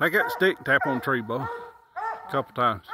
Take that stick, tap on the tree, Bo. A couple times.